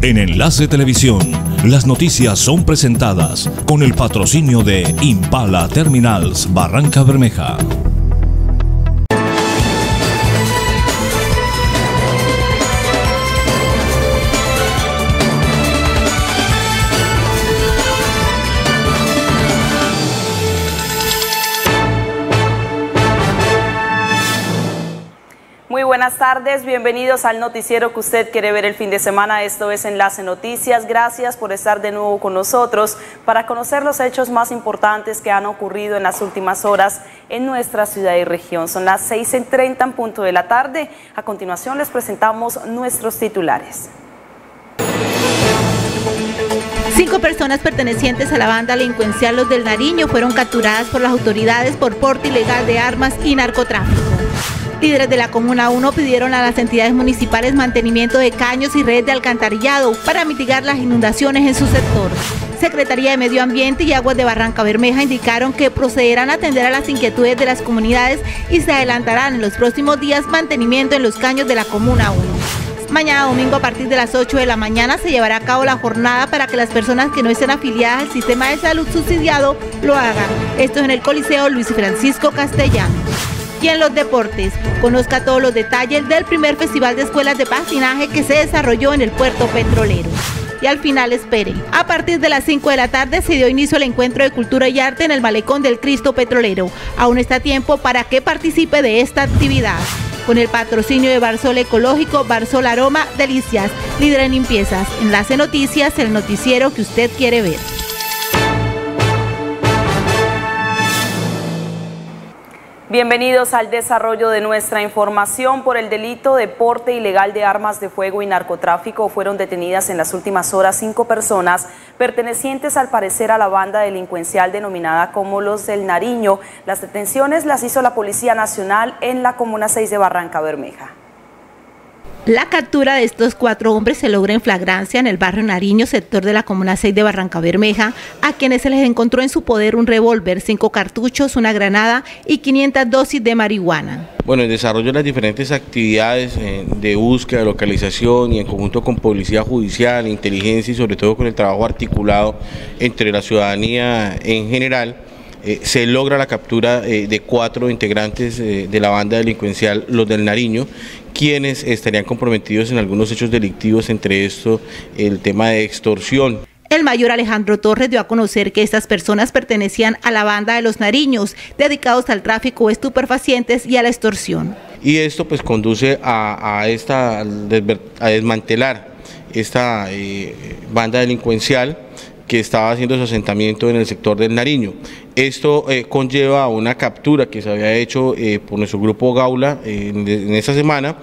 En Enlace Televisión, las noticias son presentadas con el patrocinio de Impala Terminals Barranca Bermeja. Buenas tardes, bienvenidos al noticiero que usted quiere ver el fin de semana. Esto es Enlace Noticias. Gracias por estar de nuevo con nosotros para conocer los hechos más importantes que han ocurrido en las últimas horas en nuestra ciudad y región. Son las 6.30 en punto de la tarde. A continuación les presentamos nuestros titulares. Cinco personas pertenecientes a la banda delincuencial Los del Nariño fueron capturadas por las autoridades por porte ilegal de armas y narcotráfico. Líderes de la Comuna 1 pidieron a las entidades municipales mantenimiento de caños y redes de alcantarillado para mitigar las inundaciones en su sector. Secretaría de Medio Ambiente y Aguas de Barranca Bermeja indicaron que procederán a atender a las inquietudes de las comunidades y se adelantarán en los próximos días mantenimiento en los caños de la Comuna 1. Mañana domingo a partir de las 8 de la mañana se llevará a cabo la jornada para que las personas que no estén afiliadas al sistema de salud subsidiado lo hagan. Esto es en el Coliseo Luis Francisco Castellano y en los deportes. Conozca todos los detalles del primer festival de escuelas de patinaje que se desarrolló en el puerto petrolero. Y al final espere. A partir de las 5 de la tarde se dio inicio al encuentro de cultura y arte en el malecón del Cristo Petrolero. Aún está tiempo para que participe de esta actividad. Con el patrocinio de Barsol Ecológico, Barsol Aroma, Delicias, líder en limpiezas. Enlace Noticias, el noticiero que usted quiere ver. Bienvenidos al desarrollo de nuestra información. Por el delito de porte ilegal de armas de fuego y narcotráfico fueron detenidas en las últimas horas cinco personas pertenecientes al parecer a la banda delincuencial denominada como los del Nariño. Las detenciones las hizo la Policía Nacional en la Comuna 6 de Barranca Bermeja. La captura de estos cuatro hombres se logra en flagrancia en el barrio Nariño, sector de la Comuna 6 de Barranca Bermeja, a quienes se les encontró en su poder un revólver, cinco cartuchos, una granada y 500 dosis de marihuana. Bueno, el desarrollo de las diferentes actividades eh, de búsqueda, localización y en conjunto con policía judicial, inteligencia y sobre todo con el trabajo articulado entre la ciudadanía en general, eh, se logra la captura eh, de cuatro integrantes de la banda delincuencial Los del Nariño, quienes estarían comprometidos en algunos hechos delictivos, entre esto el tema de extorsión. El mayor Alejandro Torres dio a conocer que estas personas pertenecían a la banda de los Nariños, dedicados al tráfico de estupefacientes y a la extorsión. Y esto pues conduce a, esta, a desmantelar esta eh, banda delincuencial que estaba haciendo su asentamiento en el sector del Nariño. Esto eh, conlleva a una captura que se había hecho eh, por nuestro grupo Gaula en, en esta semana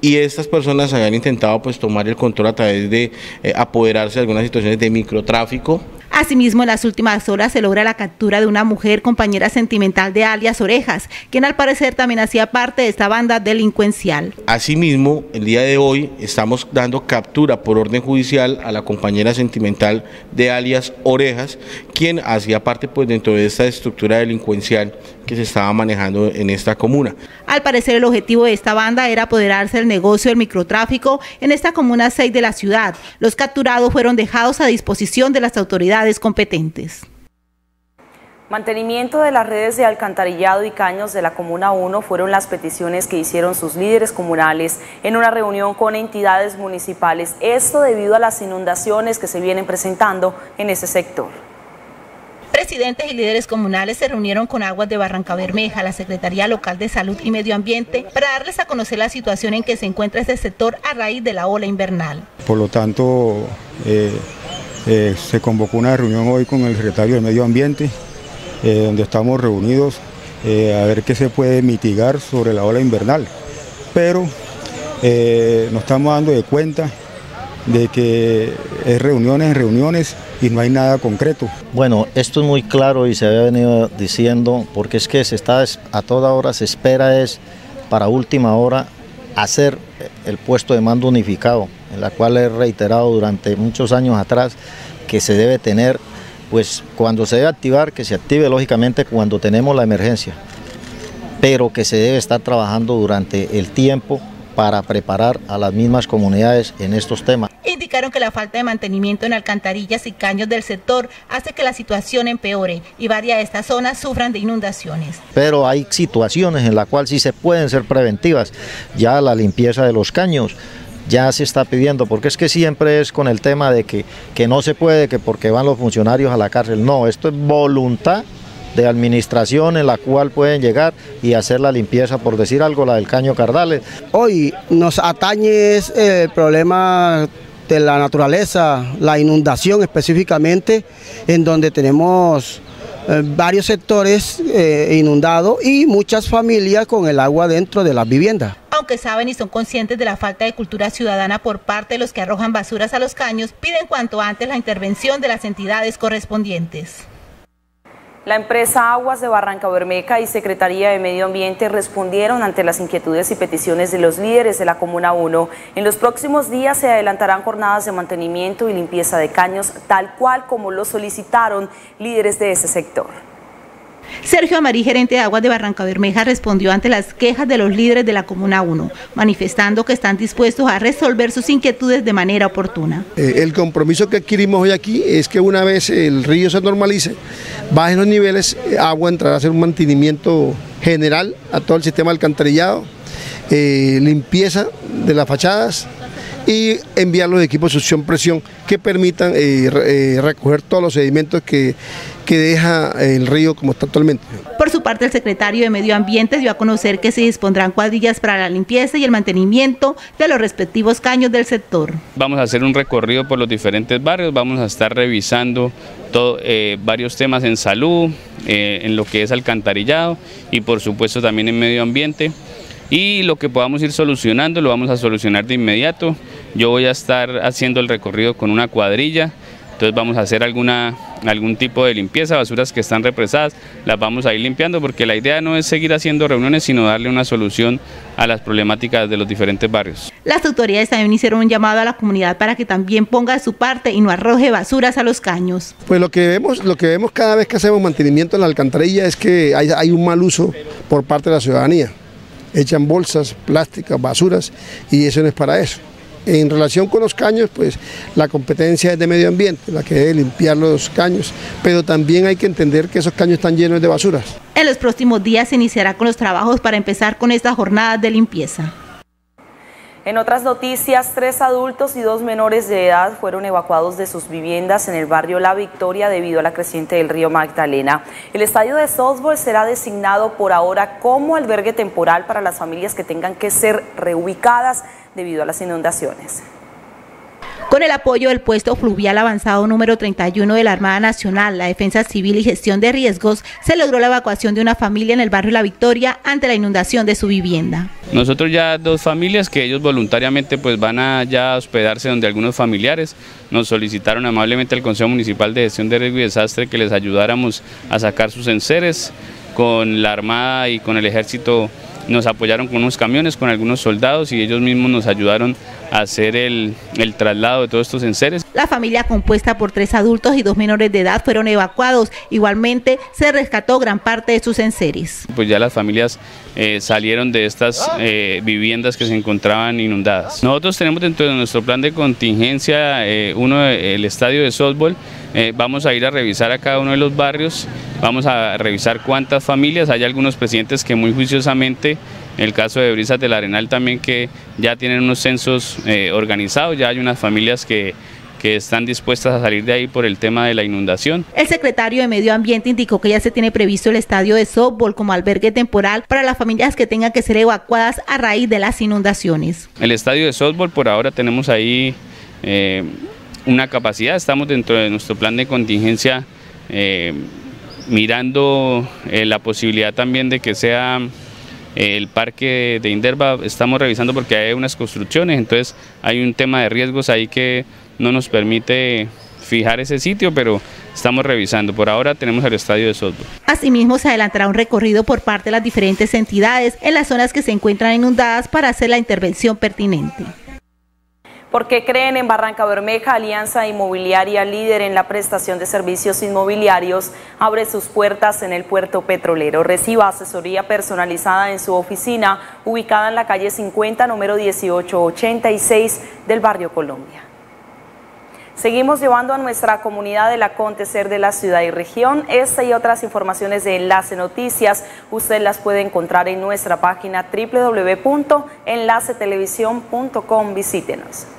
y estas personas habían intentado pues tomar el control a través de eh, apoderarse de algunas situaciones de microtráfico. Asimismo, en las últimas horas se logra la captura de una mujer compañera sentimental de alias Orejas, quien al parecer también hacía parte de esta banda delincuencial. Asimismo, el día de hoy estamos dando captura por orden judicial a la compañera sentimental de alias Orejas, quien hacía parte pues dentro de esta estructura delincuencial que se estaba manejando en esta comuna. Al parecer el objetivo de esta banda era apoderarse del negocio del microtráfico en esta comuna 6 de la ciudad. Los capturados fueron dejados a disposición de las autoridades competentes. Mantenimiento de las redes de alcantarillado y caños de la Comuna 1 fueron las peticiones que hicieron sus líderes comunales en una reunión con entidades municipales. Esto debido a las inundaciones que se vienen presentando en ese sector. Presidentes y líderes comunales se reunieron con Aguas de Barranca Bermeja, la Secretaría Local de Salud y Medio Ambiente, para darles a conocer la situación en que se encuentra este sector a raíz de la ola invernal. Por lo tanto, eh, eh, se convocó una reunión hoy con el secretario de Medio Ambiente, eh, donde estamos reunidos a ver qué se puede mitigar sobre la ola invernal. Pero nos estamos dando de cuenta de que es reuniones reuniones y no hay nada concreto. Bueno, esto es muy claro y se había venido diciendo porque es que se está a toda hora se espera es para última hora hacer el puesto de mando unificado, en la cual he reiterado durante muchos años atrás que se debe tener, pues cuando se debe activar, que se active lógicamente cuando tenemos la emergencia, pero que se debe estar trabajando durante el tiempo para preparar a las mismas comunidades en estos temas explicaron que la falta de mantenimiento en alcantarillas y caños del sector hace que la situación empeore y varias de estas zonas sufran de inundaciones. Pero hay situaciones en las cuales sí se pueden ser preventivas, ya la limpieza de los caños, ya se está pidiendo, porque es que siempre es con el tema de que, que no se puede, que porque van los funcionarios a la cárcel. No, esto es voluntad de administración en la cual pueden llegar y hacer la limpieza, por decir algo, la del caño Cardales. Hoy nos atañe el problema de la naturaleza, la inundación específicamente, en donde tenemos eh, varios sectores eh, inundados y muchas familias con el agua dentro de las viviendas. Aunque saben y son conscientes de la falta de cultura ciudadana por parte de los que arrojan basuras a los caños, piden cuanto antes la intervención de las entidades correspondientes. La empresa Aguas de Barranca Bermeja y Secretaría de Medio Ambiente respondieron ante las inquietudes y peticiones de los líderes de la Comuna 1. En los próximos días se adelantarán jornadas de mantenimiento y limpieza de caños, tal cual como lo solicitaron líderes de ese sector. Sergio Amarí, gerente de Aguas de Barranca Bermeja, respondió ante las quejas de los líderes de la Comuna 1, manifestando que están dispuestos a resolver sus inquietudes de manera oportuna. Eh, el compromiso que adquirimos hoy aquí es que una vez el río se normalice, bajen los niveles, eh, agua entrará a hacer un mantenimiento general a todo el sistema alcantarillado, eh, limpieza de las fachadas, y enviar los equipos de succión presión que permitan eh, eh, recoger todos los sedimentos que, que deja el río como está actualmente. Por su parte, el secretario de Medio Ambiente dio a conocer que se dispondrán cuadrillas para la limpieza y el mantenimiento de los respectivos caños del sector. Vamos a hacer un recorrido por los diferentes barrios, vamos a estar revisando todo, eh, varios temas en salud, en lo que es alcantarillado y por supuesto también en medio ambiente y lo que podamos ir solucionando lo vamos a solucionar de inmediato. Yo voy a estar haciendo el recorrido con una cuadrilla, entonces vamos a hacer alguna, algún tipo de limpieza, basuras que están represadas, las vamos a ir limpiando porque la idea no es seguir haciendo reuniones, sino darle una solución a las problemáticas de los diferentes barrios. Las autoridades también hicieron un llamado a la comunidad para que también ponga de su parte y no arroje basuras a los caños. Pues lo que vemos, lo que vemos cada vez que hacemos mantenimiento en la alcantarilla es que hay, hay un mal uso por parte de la ciudadanía echan bolsas, plásticas, basuras y eso no es para eso. En relación con los caños, pues la competencia es de medio ambiente, la que debe limpiar los caños, pero también hay que entender que esos caños están llenos de basuras. En los próximos días se iniciará con los trabajos para empezar con estas jornadas de limpieza. En otras noticias, tres adultos y dos menores de edad fueron evacuados de sus viviendas en el barrio La Victoria debido a la creciente del río Magdalena. El estadio de softball será designado por ahora como albergue temporal para las familias que tengan que ser reubicadas debido a las inundaciones. Con el apoyo del puesto fluvial avanzado número 31 de la Armada Nacional, la Defensa Civil y Gestión de Riesgos, se logró la evacuación de una familia en el barrio La Victoria ante la inundación de su vivienda. Nosotros ya dos familias que ellos voluntariamente pues van a ya hospedarse donde algunos familiares nos solicitaron amablemente al Consejo Municipal de Gestión de Riesgo y Desastre que les ayudáramos a sacar sus enseres con la Armada y con el Ejército nos apoyaron con unos camiones, con algunos soldados y ellos mismos nos ayudaron a hacer el, traslado de todos estos enseres. La familia compuesta por tres adultos y dos menores de edad fueron evacuados. Igualmente se rescató gran parte de sus enseres. Pues ya las familias eh, salieron de estas eh, viviendas que se encontraban inundadas. Nosotros tenemos dentro de nuestro plan de contingencia eh, uno el estadio de softball. Vamos a ir a revisar a cada uno de los barrios, vamos a revisar cuántas familias, hay algunos presidentes que muy juiciosamente en el caso de Brisas del Arenal también que ya tienen unos censos eh, organizados, ya hay unas familias que que están dispuestas a salir de ahí por el tema de la inundación. El secretario de Medio Ambiente indicó que ya se tiene previsto el estadio de softball como albergue temporal para las familias que tengan que ser evacuadas a raíz de las inundaciones. El estadio de softball por ahora tenemos ahí eh, una capacidad, estamos dentro de nuestro plan de contingencia eh, mirando la posibilidad también de que sea el parque de Inderva estamos revisando porque hay unas construcciones, entonces hay un tema de riesgos ahí que no nos permite fijar ese sitio, pero estamos revisando. Por ahora tenemos el estadio de softball. Asimismo, se adelantará un recorrido por parte de las diferentes entidades en las zonas que se encuentran inundadas para hacer la intervención pertinente. Porque creen en Barranca Bermeja, Alianza Inmobiliaria líder en la prestación de servicios inmobiliarios, abre sus puertas en el puerto petrolero. Reciba asesoría personalizada en su oficina, ubicada en la calle 50, número 1886 del barrio Colombia. Seguimos llevando a nuestra comunidad el acontecer de la ciudad y región. Esta y otras informaciones de Enlace Noticias usted las puede encontrar en nuestra página www.enlacetelevisión.com. Visítenos.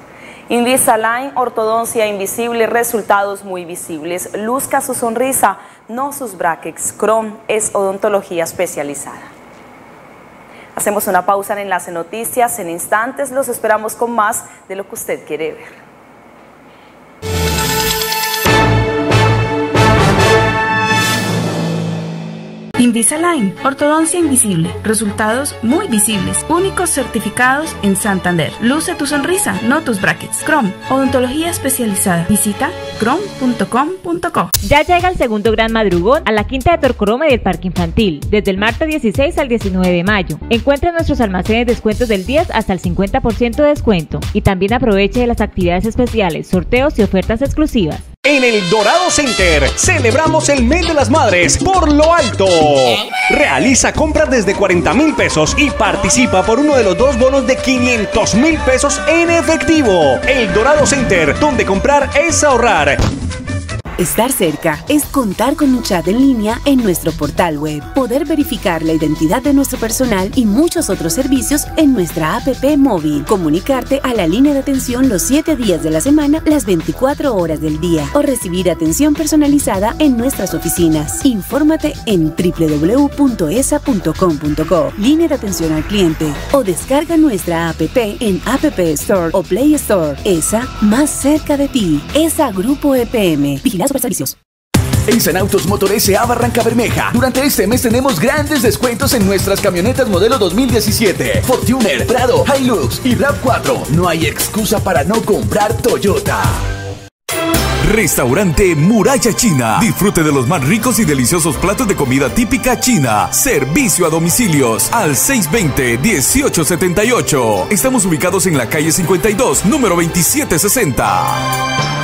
Invisalign, ortodoncia invisible, resultados muy visibles. Luzca su sonrisa, no sus brackets. Chrome es odontología especializada. Hacemos una pausa en Enlace Noticias. En instantes los esperamos con más de lo que usted quiere ver. Invisalign, ortodoncia invisible, resultados muy visibles, únicos certificados en Santander. Luce tu sonrisa, no tus brackets. Chrome, odontología especializada. Visita chrome.com.co. Ya llega el segundo gran madrugón a la Quinta de Torcoroma y el Parque Infantil, desde el martes 16 al 19 de mayo. Encuentra nuestros almacenes descuentos del 10 hasta el 50% de descuento y también aproveche de las actividades especiales, sorteos y ofertas exclusivas. En el Dorado Center celebramos el mes de las madres por lo alto. Realiza compras desde 40 mil pesos y participa por uno de los dos bonos de 500 mil pesos en efectivo. El Dorado Center, donde comprar es ahorrar. Estar cerca es contar con un chat en línea en nuestro portal web, poder verificar la identidad de nuestro personal y muchos otros servicios en nuestra app móvil, comunicarte a la línea de atención los 7 días de la semana, las 24 horas del día o recibir atención personalizada en nuestras oficinas. Infórmate en www.esa.com.co, línea de atención al cliente o descarga nuestra app en App Store o Play Store. Esa más cerca de ti. Esa Grupo EPM. Servicios. En San Autos Motor S.A. Barranca Bermeja. Durante este mes tenemos grandes descuentos en nuestras camionetas modelo 2017. Fortuner, Prado, Hilux y RAV4. No hay excusa para no comprar Toyota. Restaurante Muralla China. Disfrute de los más ricos y deliciosos platos de comida típica china. Servicio a domicilios al 620-1878. Estamos ubicados en la calle 52, número 2760.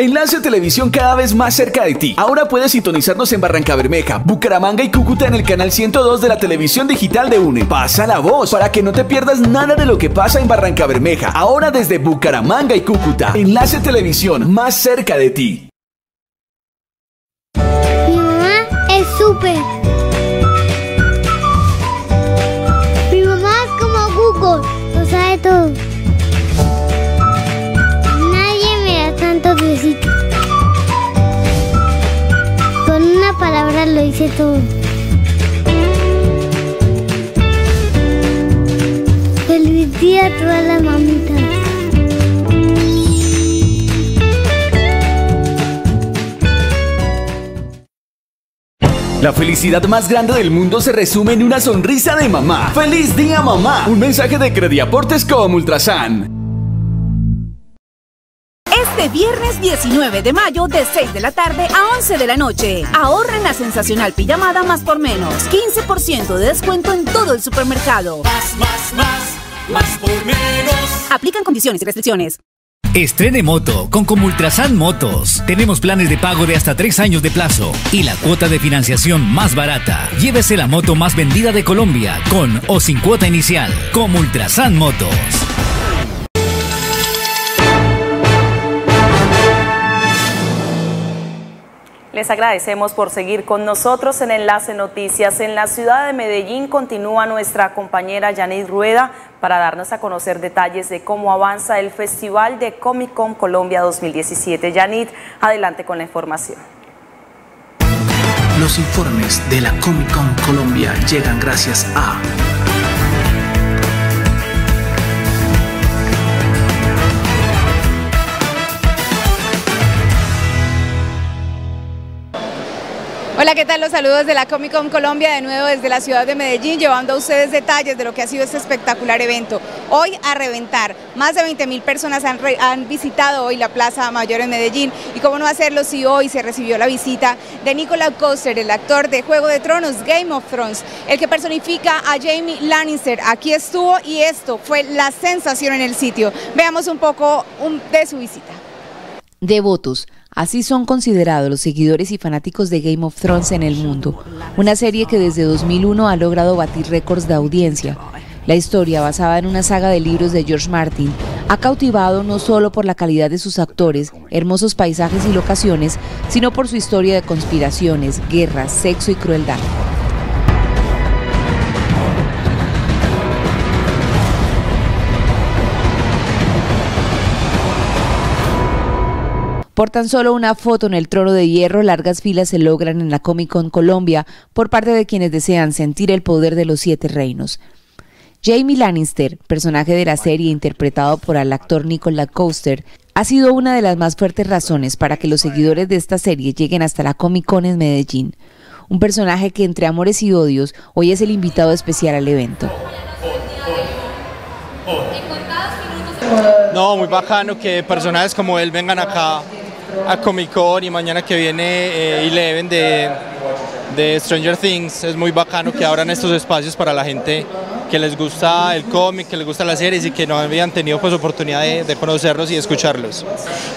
Enlace Televisión cada vez más cerca de ti. Ahora puedes sintonizarnos en Barranca Bermeja, Bucaramanga y Cúcuta en el canal 102 de la televisión digital de UNE. Pasa la voz para que no te pierdas nada de lo que pasa en Barranca Bermeja. Ahora desde Bucaramanga y Cúcuta. Enlace Televisión más cerca de ti. Mi mamá es súper. Mi mamá es como Google, lo sabe todo. Feliz día a todas las mamitas. La felicidad más grande del mundo se resume en una sonrisa de mamá. ¡Feliz día, mamá! Un mensaje de Crediaportes como Ultrasan. Este viernes 19 de mayo de 6 de la tarde a 11 de la noche. Ahorra en la sensacional pijamada más por menos. 15% de descuento en todo el supermercado. Más, más, más, más por menos. Aplican condiciones y restricciones. Estrene moto con Comultrasan Motos. Tenemos planes de pago de hasta 3 años de plazo y la cuota de financiación más barata. Llévese la moto más vendida de Colombia con o sin cuota inicial. Comultrasan Motos. Les agradecemos por seguir con nosotros en Enlace Noticias. En la ciudad de Medellín continúa nuestra compañera Yanit Rueda para darnos a conocer detalles de cómo avanza el Festival de Comic Con Colombia 2017. Yanit, adelante con la información. Los informes de la Comic Con Colombia llegan gracias a... Hola, ¿qué tal? Los saludos de la Comic Con Colombia, de nuevo desde la ciudad de Medellín, llevando a ustedes detalles de lo que ha sido este espectacular evento. Hoy a reventar, más de 20 mil personas han, visitado hoy la Plaza Mayor en Medellín, y cómo no hacerlo si hoy se recibió la visita de Nicolas Coster, el actor de Juego de Tronos, Game of Thrones, el que personifica a Jamie Lannister. Aquí estuvo y esto fue la sensación en el sitio. Veamos un poco de su visita. Devotos Así son considerados los seguidores y fanáticos de Game of Thrones en el mundo, una serie que desde 2001 ha logrado batir récords de audiencia. La historia, basada en una saga de libros de George Martin, ha cautivado no solo por la calidad de sus actores, hermosos paisajes y locaciones, sino por su historia de conspiraciones, guerras, sexo y crueldad. Por tan solo una foto en el trono de hierro, largas filas se logran en la Comic Con Colombia por parte de quienes desean sentir el poder de los siete reinos. Jamie Lannister, personaje de la serie interpretado por el actor Nicolas Coaster, ha sido una de las más fuertes razones para que los seguidores de esta serie lleguen hasta la Comic Con en Medellín. Un personaje que entre amores y odios hoy es el invitado especial al evento. No, muy bacano que personajes como él vengan acá a Comic Con y mañana que viene eh, Eleven de, de Stranger Things. Es muy bacano que abran estos espacios para la gente que les gusta el cómic, que les gusta las series y que no habían tenido pues oportunidad de, de conocerlos y escucharlos.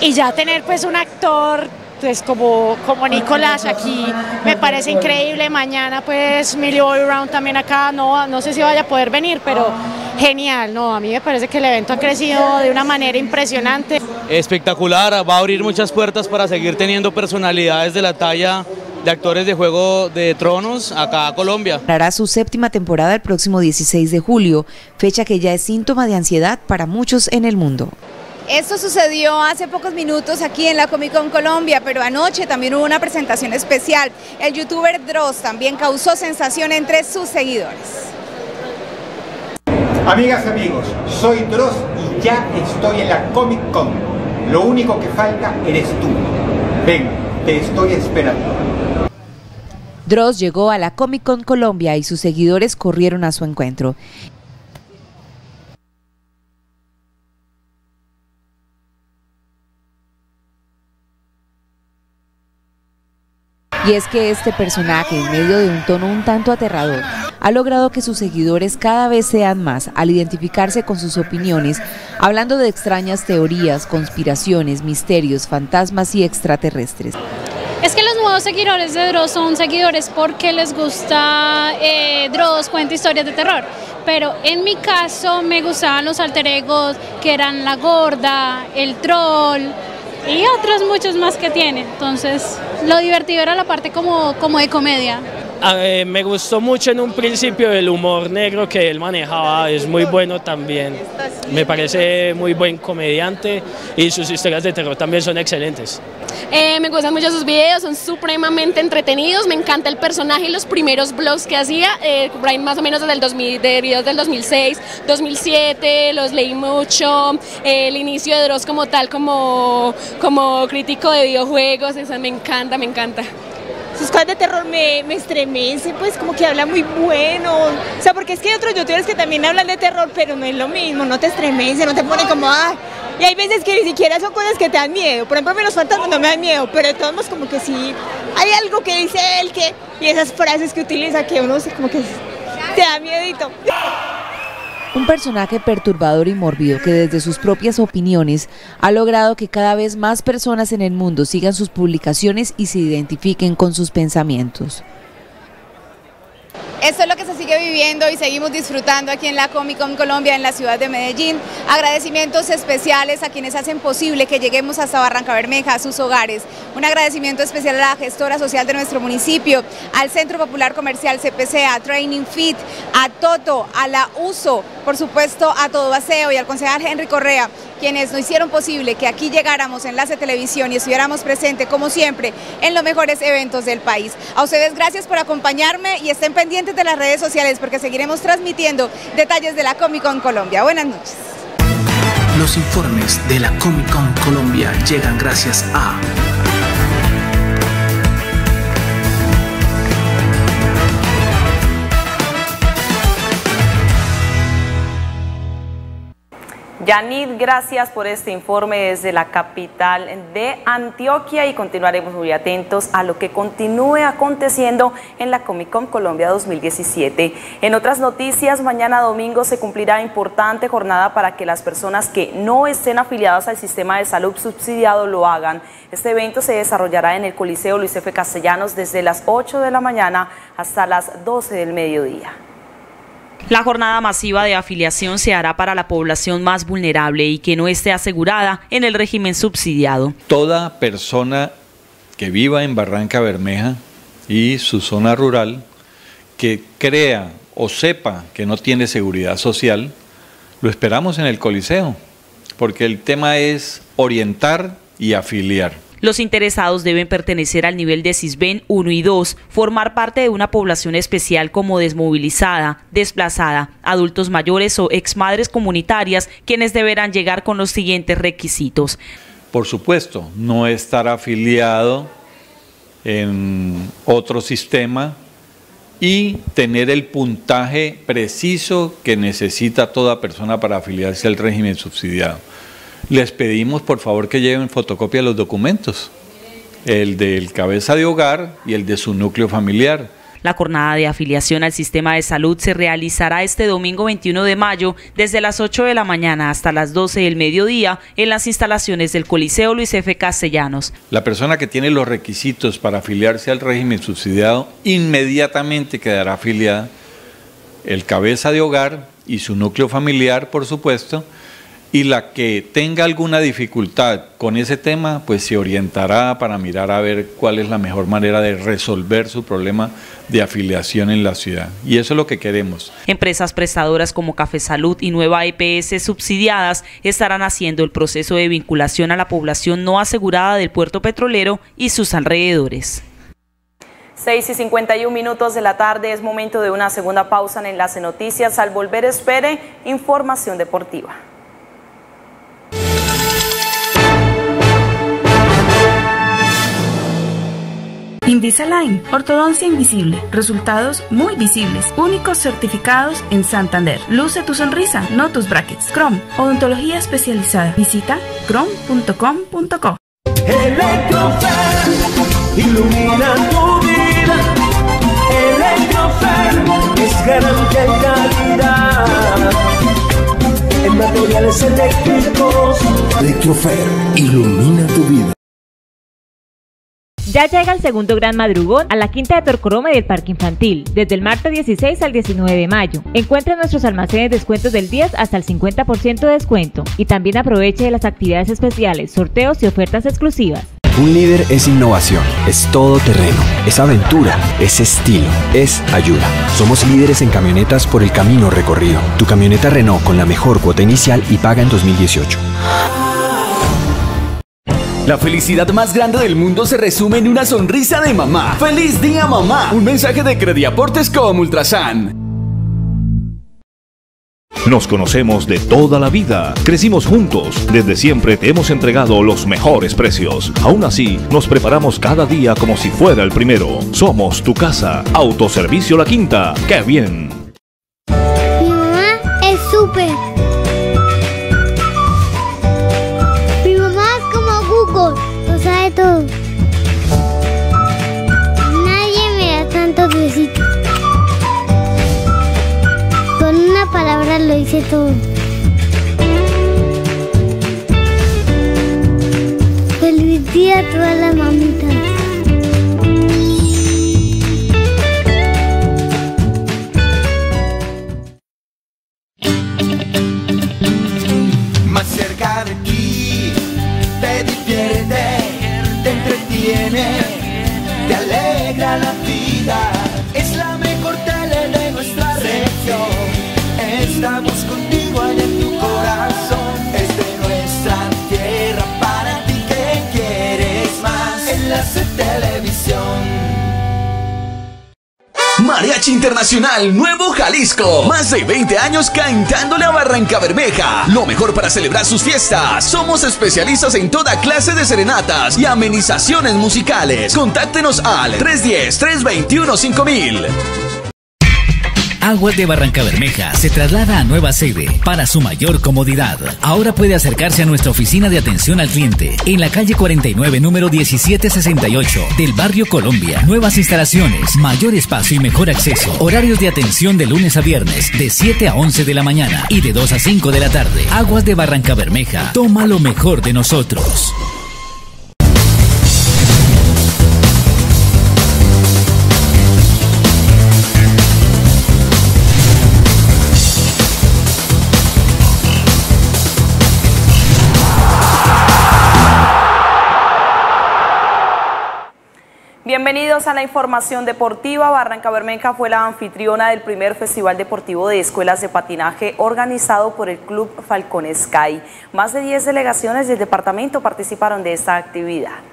Y ya tener pues un actor pues como, como Nicolás aquí me parece increíble. Mañana pues Millie Bobby Brown también acá, no, no sé si vaya a poder venir, pero genial, no, a mí me parece que el evento ha crecido de una manera impresionante. Espectacular, va a abrir muchas puertas para seguir teniendo personalidades de la talla de actores de Juego de Tronos acá a Colombia. Hará su séptima temporada el próximo 16 de julio, fecha que ya es síntoma de ansiedad para muchos en el mundo. Esto sucedió hace pocos minutos aquí en la Comic Con Colombia, pero anoche también hubo una presentación especial. El youtuber Dross también causó sensación entre sus seguidores. Amigas, amigos, soy Dross y ya estoy en la Comic Con. Lo único que falta eres tú. Ven, te estoy esperando. Dross llegó a la Comic Con Colombia y sus seguidores corrieron a su encuentro. Y es que este personaje, en medio de un tono un tanto aterrador, ha logrado que sus seguidores cada vez sean más al identificarse con sus opiniones, hablando de extrañas teorías, conspiraciones, misterios, fantasmas y extraterrestres. Es que los nuevos seguidores de Dross son seguidores porque les gusta eh, Dross, cuenta historias de terror. Pero en mi caso me gustaban los alter egos que eran la gorda, el troll y otros muchos más que tiene. Entonces lo divertido era la parte como, como de comedia. Me gustó mucho en un principio el humor negro que él manejaba, es muy bueno también. Me parece muy buen comediante y sus historias de terror también son excelentes. Eh, me gustan mucho sus videos, son supremamente entretenidos, me encanta el personaje y los primeros blogs que hacía, eh, más o menos desde el 2000, de videos del 2006, 2007, los leí mucho, eh, el inicio de Dross como tal, como, como crítico de videojuegos, eso me encanta, me encanta sus cosas de terror me, me estremecen, pues como que habla muy bueno. O sea, porque es que hay otros youtubers que también hablan de terror, pero no es lo mismo, no te estremece, no te pone como, ah. Y hay veces que ni siquiera son cosas que te dan miedo. Por ejemplo, los fantasmas no me dan miedo, pero de todos modos como que sí, hay algo que dice él que, y esas frases que utiliza que uno como que te da miedito. Un personaje perturbador y mórbido que desde sus propias opiniones ha logrado que cada vez más personas en el mundo sigan sus publicaciones y se identifiquen con sus pensamientos. Esto es lo que se sigue viviendo y seguimos disfrutando aquí en la Comic Con Colombia en la ciudad de Medellín. Agradecimientos especiales a quienes hacen posible que lleguemos hasta Barranca Bermeja, a sus hogares. Un agradecimiento especial a la gestora social de nuestro municipio, al Centro Popular Comercial CPC, a Training Fit, a Toto, a la USO, por supuesto a Todo Aseo y al concejal Henry Correa quienes nos hicieron posible que aquí llegáramos Enlace Televisión y estuviéramos presentes, como siempre, en los mejores eventos del país. A ustedes gracias por acompañarme y estén pendientes de las redes sociales porque seguiremos transmitiendo detalles de la Comic Con Colombia. Buenas noches. Los informes de la Comic Con Colombia llegan gracias a... Yanid, gracias por este informe desde la capital de Antioquia y continuaremos muy atentos a lo que continúe aconteciendo en la Comic Con Colombia 2017. En otras noticias, mañana domingo se cumplirá importante jornada para que las personas que no estén afiliadas al sistema de salud subsidiado lo hagan. Este evento se desarrollará en el Coliseo Luis F. Castellanos desde las 8 de la mañana hasta las 12 del mediodía. La jornada masiva de afiliación se hará para la población más vulnerable y que no esté asegurada en el régimen subsidiado. Toda persona que viva en Barranca Bermeja y su zona rural, que crea o sepa que no tiene seguridad social, lo esperamos en el Coliseo, porque el tema es orientar y afiliar. Los interesados deben pertenecer al nivel de CISBEN 1 y 2, formar parte de una población especial como desmovilizada, desplazada, adultos mayores o exmadres comunitarias, quienes deberán llegar con los siguientes requisitos. Por supuesto, no estar afiliado en otro sistema y tener el puntaje preciso que necesita toda persona para afiliarse al régimen subsidiado les pedimos por favor que lleven fotocopia de los documentos, el del cabeza de hogar y el de su núcleo familiar. La jornada de afiliación al sistema de salud se realizará este domingo 21 de mayo desde las 8 de la mañana hasta las 12 del mediodía en las instalaciones del Coliseo Luis F. Castellanos. La persona que tiene los requisitos para afiliarse al régimen subsidiado inmediatamente quedará afiliada el cabeza de hogar y su núcleo familiar, por supuesto, y la que tenga alguna dificultad con ese tema, pues se orientará para mirar a ver cuál es la mejor manera de resolver su problema de afiliación en la ciudad. Y eso es lo que queremos. Empresas prestadoras como Café Salud y Nueva EPS subsidiadas estarán haciendo el proceso de vinculación a la población no asegurada del puerto petrolero y sus alrededores. 6 y 51 minutos de la tarde es momento de una segunda pausa en Enlace Noticias. Al volver espere información deportiva. Invisalign, ortodoncia invisible, resultados muy visibles, únicos certificados en Santander. Luce tu sonrisa, no tus brackets. Chrome, odontología especializada. Visita chrome.com.co. Electrofer, ilumina tu vida. Electrofer es garantía y calidad. En materiales eléctricos. Electrofer, ilumina tu vida. Ya llega el segundo gran madrugón a la Quinta de Torcoroma y del Parque Infantil, desde el martes 16 al 19 de mayo. Encuentre nuestros almacenes descuentos del 10 hasta el 50% de descuento y también aproveche de las actividades especiales, sorteos y ofertas exclusivas. Un líder es innovación, es todo terreno, es aventura, es estilo, es ayuda. Somos líderes en camionetas por el camino recorrido. Tu camioneta Renault con la mejor cuota inicial y paga en 2018. La felicidad más grande del mundo se resume en una sonrisa de mamá. ¡Feliz día, mamá! Un mensaje de Crediaportes con Ultrasan. Nos conocemos de toda la vida, crecimos juntos, desde siempre te hemos entregado los mejores precios. Aún así, nos preparamos cada día como si fuera el primero. Somos tu casa, Autoservicio La Quinta. ¡Qué bien! Mamá es súper. Palabra lo hice todo. Feliz Internacional Nuevo Jalisco. Más de 20 años cantándole a Barranca Bermeja. Lo mejor para celebrar sus fiestas. Somos especialistas en toda clase de serenatas y amenizaciones musicales. Contáctenos al 310-321-5000. Aguas de Barranca Bermeja se traslada a nueva sede para su mayor comodidad. Ahora puede acercarse a nuestra oficina de atención al cliente en la calle 49, número 1768 del barrio Colombia. Nuevas instalaciones, mayor espacio y mejor acceso. Horarios de atención de lunes a viernes de 7 a 11 de la mañana y de 2 a 5 de la tarde. Aguas de Barranca Bermeja. Toma lo mejor de nosotros. Bienvenidos a la información deportiva. Barranca Bermeja fue la anfitriona del primer Festival Deportivo de Escuelas de Patinaje organizado por el Club Falcón Sky. Más de 10 delegaciones del departamento participaron de esta actividad.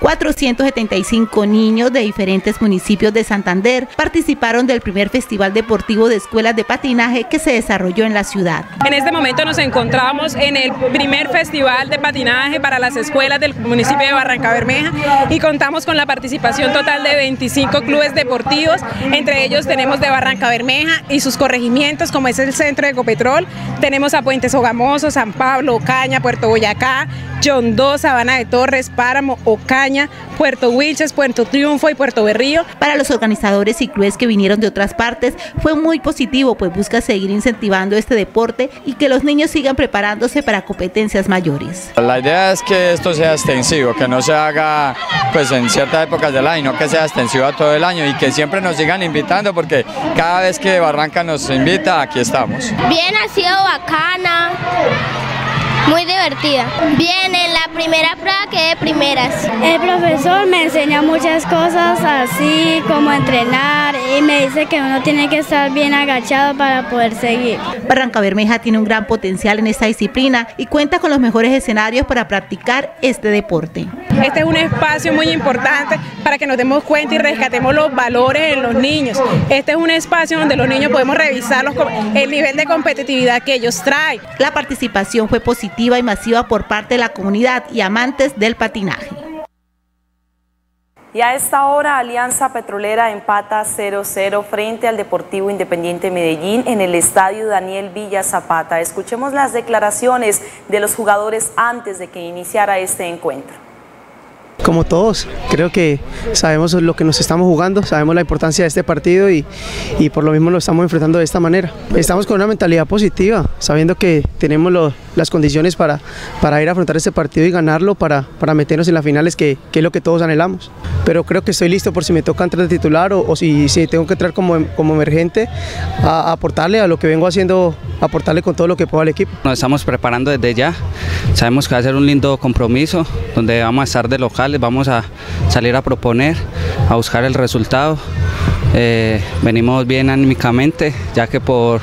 475 niños de diferentes municipios de Santander participaron del primer Festival Deportivo de Escuelas de Patinaje que se desarrolló en la ciudad. En este momento nos encontramos en el primer Festival de Patinaje para las escuelas del municipio de Barranca Bermeja y contamos con la participación total de 25 clubes deportivos, entre ellos tenemos de Barranca Bermeja y sus corregimientos como es el Centro de Ecopetrol, tenemos a Puentes Ogamoso, San Pablo, Ocaña, Puerto Boyacá, Yondó, Sabana de Torres, Páramo, Ocaña, Puerto Wilches, Puerto Triunfo y Puerto Berrío. Para los organizadores y clubes que vinieron de otras partes fue muy positivo, pues busca seguir incentivando este deporte y que los niños sigan preparándose para competencias mayores. La idea es que esto sea extensivo, que no se haga pues en ciertas épocas del año, que sea extensivo a todo el año y que siempre nos sigan invitando porque cada vez que Barranca nos invita, aquí estamos. Bien, ha sido bacana. Muy divertida. Bien, en la primera prueba quedé primeras. El profesor me enseña muchas cosas así como entrenar y me dice que uno tiene que estar bien agachado para poder seguir. Barranca Bermeja tiene un gran potencial en esta disciplina y cuenta con los mejores escenarios para practicar este deporte. Este es un espacio muy importante para que nos demos cuenta y rescatemos los valores en los niños. Este es un espacio donde los niños podemos revisar los, el nivel de competitividad que ellos traen. La participación fue positiva y masiva por parte de la comunidad y amantes del patinaje. Y a esta hora Alianza Petrolera empata 0-0 frente al Deportivo Independiente Medellín en el estadio Daniel Villa Zapata. Escuchemos las declaraciones de los jugadores antes de que iniciara este encuentro como todos, creo que sabemos lo que nos estamos jugando, sabemos la importancia de este partido y, y por lo mismo lo estamos enfrentando de esta manera. Estamos con una mentalidad positiva, sabiendo que tenemos las condiciones para, para ir a afrontar este partido y ganarlo, para, para meternos en las finales, que, que, es lo que todos anhelamos. Pero creo que estoy listo por si me toca entrar de titular o, o si, si, tengo que entrar como, como emergente a, aportarle a lo que vengo haciendo, aportarle con todo lo que puedo al equipo. Nos estamos preparando desde ya, sabemos que va a ser un lindo compromiso donde vamos a estar de local vamos a salir a proponer, a buscar el resultado. Eh, venimos bien anímicamente, ya que por,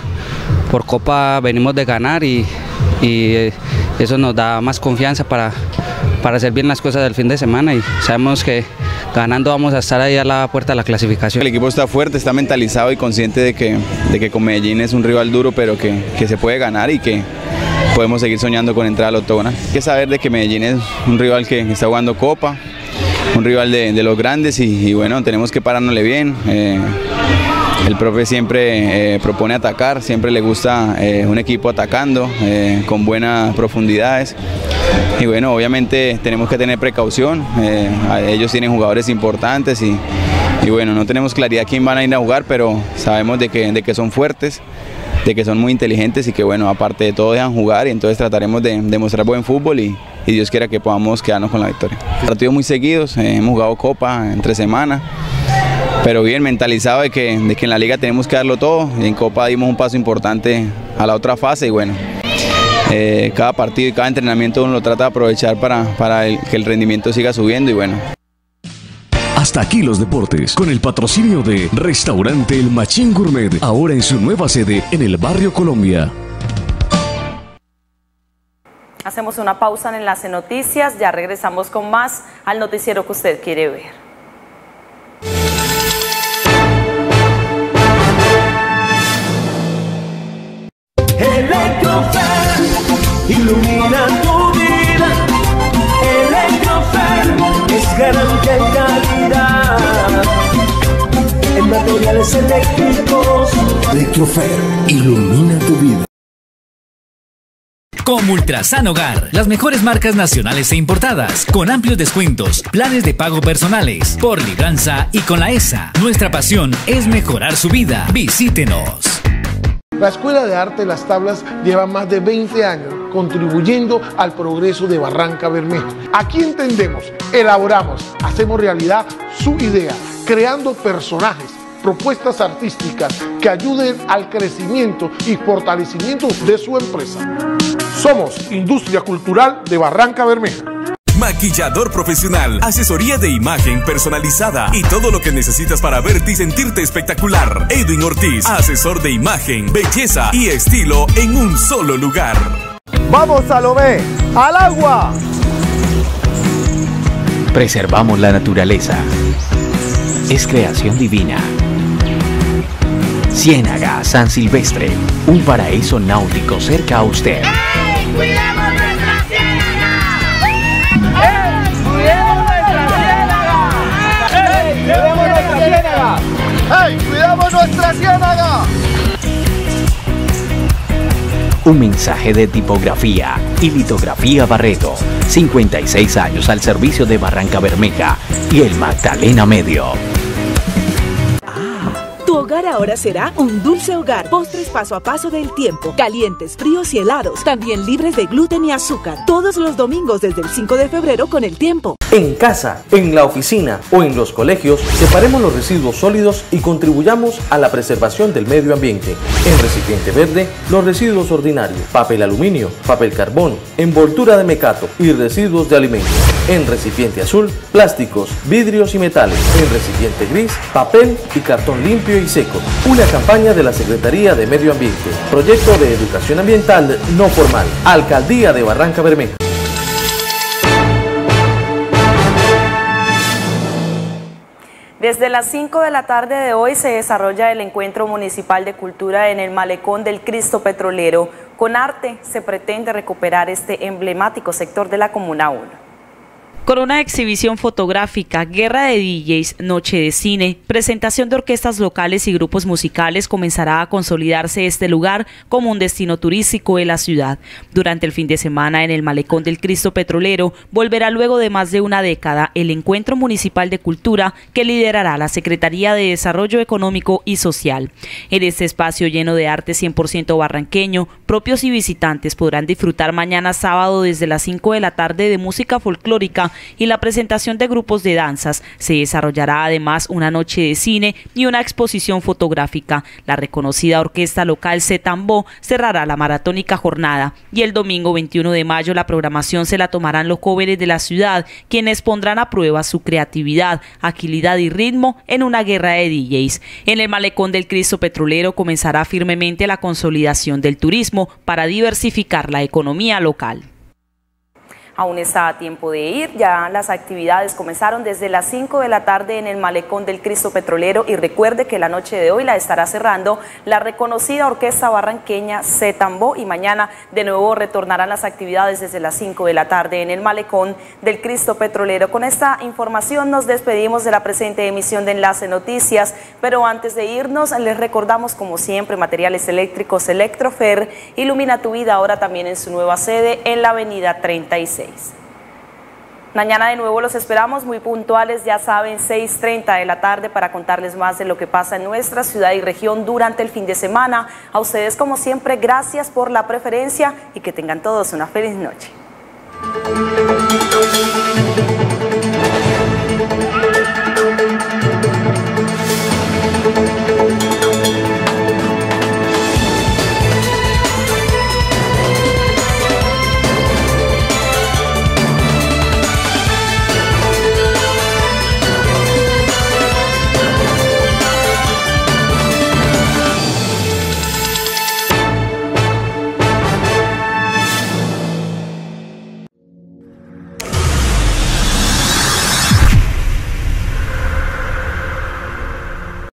por Copa venimos de ganar y, y eh, eso nos da más confianza para, para hacer bien las cosas del fin de semana y sabemos que ganando vamos a estar ahí a la puerta de la clasificación. El equipo está fuerte, está mentalizado y consciente de que, de que con Medellín es un rival duro, pero que, que se puede ganar y que podemos seguir soñando con entrar al octogonal. Hay que saber de que Medellín es un rival que está jugando Copa, un rival de, de los grandes y, bueno, tenemos que parárnosle bien. Eh, el profe siempre eh, propone atacar, siempre le gusta eh, un equipo atacando, eh, con buenas profundidades. Y bueno, obviamente tenemos que tener precaución, ellos tienen jugadores importantes y, bueno, no tenemos claridad quién van a ir a jugar, pero sabemos de que, de que son fuertes de que son muy inteligentes y que bueno, aparte de todo dejan jugar y entonces trataremos de demostrar buen fútbol y, Dios quiera que podamos quedarnos con la victoria. Partidos muy seguidos, hemos jugado Copa entre semanas, pero bien mentalizado de que, de que en la liga tenemos que darlo todo y en Copa dimos un paso importante a la otra fase y bueno. Eh, cada partido y cada entrenamiento uno lo trata de aprovechar para, para el, que el rendimiento siga subiendo y bueno. Hasta aquí los deportes, con el patrocinio de Restaurante El Machín Gourmet, ahora en su nueva sede en el barrio Colombia. Hacemos una pausa en Enlace Noticias, ya regresamos con más al noticiero que usted quiere ver. Electrofer, ilumina tu vida. Electrofer es garantía y calidad. En materiales eléctricos, Electrofer, ilumina tu vida. Como Ultrasan Hogar, las mejores marcas nacionales e importadas, con amplios descuentos, planes de pago personales, por libranza y con la ESA. Nuestra pasión es mejorar su vida. Visítenos. La Escuela de Arte Las Tablas lleva más de 20 años contribuyendo al progreso de Barranca Bermeja. Aquí entendemos, elaboramos, hacemos realidad su idea, creando personajes, propuestas artísticas que ayuden al crecimiento y fortalecimiento de su empresa. Somos Industria Cultural de Barranca Bermeja. Maquillador profesional, asesoría de imagen personalizada y todo lo que necesitas para verte y sentirte espectacular. Edwin Ortiz, asesor de imagen, belleza y estilo en un solo lugar. Vamos a lo ve, al agua. Preservamos la naturaleza. Es creación divina. Ciénaga San Silvestre, un paraíso náutico cerca a usted. ¡Cuidemos ciénaga! Un mensaje de tipografía y litografía Barreto. 56 años al servicio de Barranca Bermeja y el Magdalena Medio. Tu hogar ahora será un dulce hogar. Postres paso a paso del tiempo. Calientes, fríos y helados. También libres de gluten y azúcar. Todos los domingos desde el 5 de febrero con el tiempo. En casa, en la oficina o en los colegios, separemos los residuos sólidos y contribuyamos a la preservación del medio ambiente. En recipiente verde, los residuos ordinarios, papel aluminio, papel carbón, envoltura de mecato y residuos de alimentos. En recipiente azul, plásticos, vidrios y metales. En recipiente gris, papel y cartón limpio y seco. Una campaña de la Secretaría de Medio Ambiente. Proyecto de Educación Ambiental no formal. Alcaldía de Barranca Bermeja. Desde las 5 de la tarde de hoy se desarrolla el Encuentro Municipal de Cultura en el Malecón del Cristo Petrolero. Con arte se pretende recuperar este emblemático sector de la Comuna 1. Con una exhibición fotográfica, guerra de DJs, noche de cine, presentación de orquestas locales y grupos musicales, comenzará a consolidarse este lugar como un destino turístico de la ciudad. Durante el fin de semana en el Malecón del Cristo Petrolero volverá luego de más de una década el Encuentro Municipal de Cultura que liderará la Secretaría de Desarrollo Económico y Social. En este espacio lleno de arte 100% barranqueño, propios y visitantes podrán disfrutar mañana sábado desde las 5 de la tarde de música folclórica y la presentación de grupos de danzas. Se desarrollará además una noche de cine y una exposición fotográfica. La reconocida orquesta local Setambó cerrará la maratónica jornada y el domingo 21 de mayo la programación se la tomarán los jóvenes de la ciudad, quienes pondrán a prueba su creatividad, agilidad y ritmo en una guerra de DJs. En el malecón del Cristo Petrolero comenzará firmemente la consolidación del turismo para diversificar la economía local. Aún está a tiempo de ir, ya las actividades comenzaron desde las 5 de la tarde en el malecón del Cristo Petrolero y recuerde que la noche de hoy la estará cerrando la reconocida orquesta barranqueñaZetambó y mañana de nuevo retornarán las actividades desde las 5 de la tarde en el malecón del Cristo Petrolero. Con esta información nos despedimos de la presente emisión de Enlace Noticias, pero antes de irnos les recordamos como siempre materiales eléctricos Electrofer, ilumina tu vida ahora también en su nueva sede en la avenida 36. Mañana de nuevo los esperamos muy puntuales, ya saben, 6.30 de la tarde para contarles más de lo que pasa en nuestra ciudad y región durante el fin de semana. A ustedes, como siempre, gracias por la preferencia y que tengan todos una feliz noche.